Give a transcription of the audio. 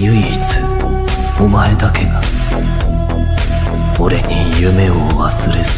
唯一お前だけが俺に夢を忘れさせ